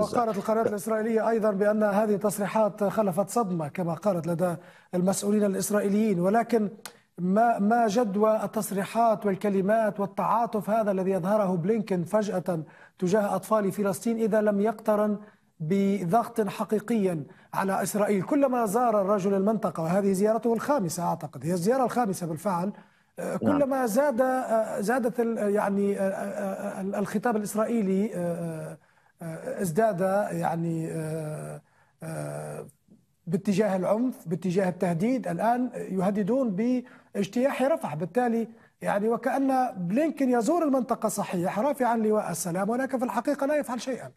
وقالت القناة الإسرائيلية أيضا بأن هذه التصريحات خلفت صدمة كما قالت لدى المسؤولين الإسرائيليين. ولكن ما ما جدوى التصريحات والكلمات والتعاطف هذا الذي يظهره بلينكن فجأة تجاه أطفال فلسطين إذا لم يقترن بضغط حقيقي على إسرائيل؟ كلما زار الرجل المنطقة وهذه زيارته الخامسة أعتقد هي الزيارة الخامسة بالفعل كلما زاد زادت يعني الخطاب الإسرائيلي ازداد يعني باتجاه العنف باتجاه التهديد الآن يهددون باجتياح رفح. بالتالي يعني وكأن بلينكن يزور المنطقة صحيح رافعا لواء السلام ولكن في الحقيقة لا يفعل شيئا.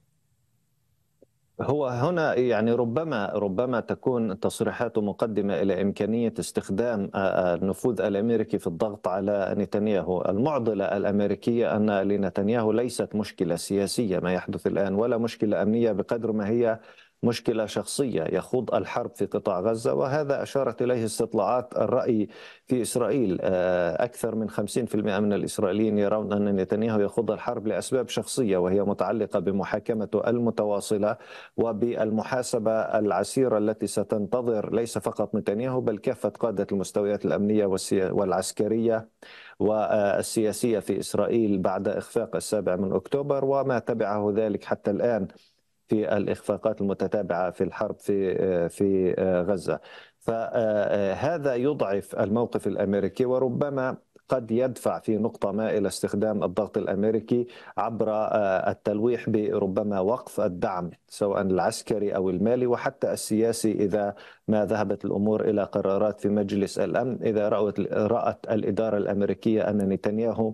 هو هنا يعني ربما ربما تكون تصريحاته مقدمة إلى إمكانية استخدام النفوذ الأمريكي في الضغط على نتنياهو، المعضلة الأمريكية أن لنتنياهو ليست مشكلة سياسية ما يحدث الآن ولا مشكلة أمنية بقدر ما هي مشكلة شخصية يخوض الحرب في قطاع غزة وهذا أشارت إليه استطلاعات الرأي في إسرائيل. أكثر من 50% من الإسرائيليين يرون أن نتنياهو يخوض الحرب لأسباب شخصية وهي متعلقة بمحاكمته المتواصلة وبالمحاسبة العسيرة التي ستنتظر ليس فقط نتنياهو بل كافة قادة المستويات الأمنية والعسكرية والسياسية في إسرائيل بعد إخفاق السابع من أكتوبر وما تبعه ذلك حتى الآن. في الإخفاقات المتتابعة في الحرب في في غزة. فهذا يضعف الموقف الأمريكي وربما قد يدفع في نقطة ما إلى استخدام الضغط الأمريكي عبر التلويح بربما وقف الدعم سواء العسكري أو المالي وحتى السياسي إذا ما ذهبت الأمور إلى قرارات في مجلس الأمن إذا رأت, رأت الإدارة الأمريكية أن نتنياهو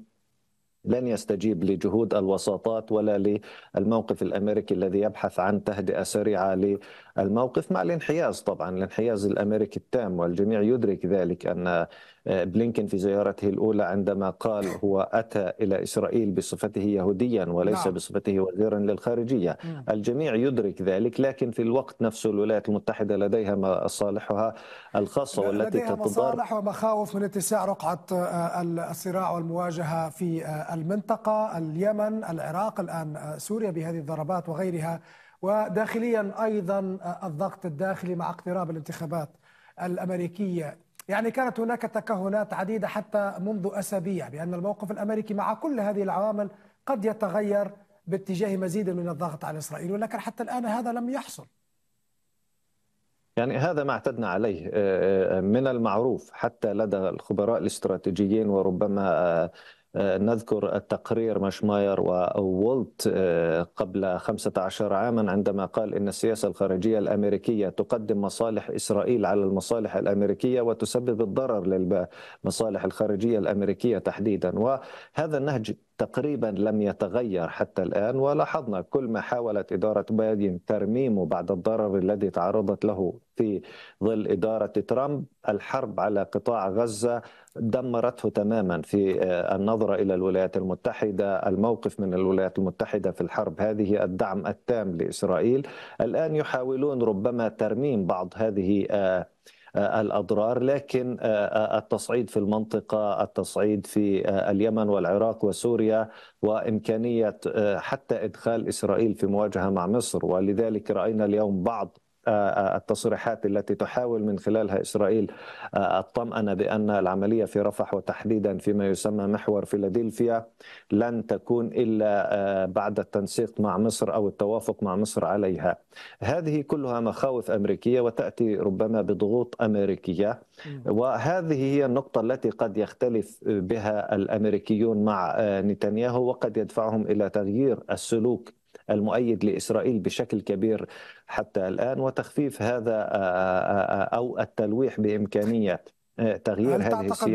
لن يستجيب لجهود الوساطات ولا للموقف الأمريكي الذي يبحث عن تهدئة سريعة للموقف مع الانحياز طبعا الانحياز الأمريكي التام والجميع يدرك ذلك أن بلينكن في زيارته الأولى عندما قال هو أتى إلى إسرائيل بصفته يهوديا وليس نعم. بصفته وزيرا للخارجية م. الجميع يدرك ذلك لكن في الوقت نفسه الولايات المتحدة لديها مصالحها الخاصة والتي لديها مصالح ومخاوف من اتساع رقعة الصراع والمواجهة في المنطقة اليمن العراق الآن سوريا بهذه الضربات وغيرها وداخليا أيضا الضغط الداخلي مع اقتراب الانتخابات الأمريكية. يعني كانت هناك تكهنات عديدة حتى منذ أسابيع بأن الموقف الأمريكي مع كل هذه العوامل قد يتغير باتجاه مزيد من الضغط على إسرائيل ولكن حتى الآن هذا لم يحصل. يعني هذا ما اعتدنا عليه من المعروف حتى لدى الخبراء الاستراتيجيين وربما نذكر التقرير مشماير وولت قبل 15 عاما عندما قال إن السياسة الخارجية الأمريكية تقدم مصالح إسرائيل على المصالح الأمريكية وتسبب الضرر للمصالح الخارجية الأمريكية تحديدا. وهذا النهج تقريبا لم يتغير حتى الآن ولاحظنا كل ما حاولت إدارة بايدن ترميمه بعد الضرر الذي تعرضت له في ظل إدارة ترامب. الحرب على قطاع غزة دمرته تماما في النظرة إلى الولايات المتحدة الموقف من الولايات المتحدة في الحرب هذه الدعم التام لإسرائيل. الآن يحاولون ربما ترميم بعض هذه الأضرار لكن التصعيد في المنطقة التصعيد في اليمن والعراق وسوريا وإمكانية حتى إدخال إسرائيل في مواجهة مع مصر. ولذلك رأينا اليوم بعض التصريحات التي تحاول من خلالها إسرائيل الطمأنة بأن العملية في رفح وتحديدا فيما يسمى محور فيلادلفيا لن تكون إلا بعد التنسيق مع مصر أو التوافق مع مصر عليها. هذه كلها مخاوف أمريكية وتأتي ربما بضغوط أمريكية وهذه هي النقطة التي قد يختلف بها الأمريكيون مع نتنياهو وقد يدفعهم إلى تغيير السلوك المؤيد لإسرائيل بشكل كبير حتى الآن وتخفيف هذا أو التلويح بإمكانية تغيير هذه السياسة.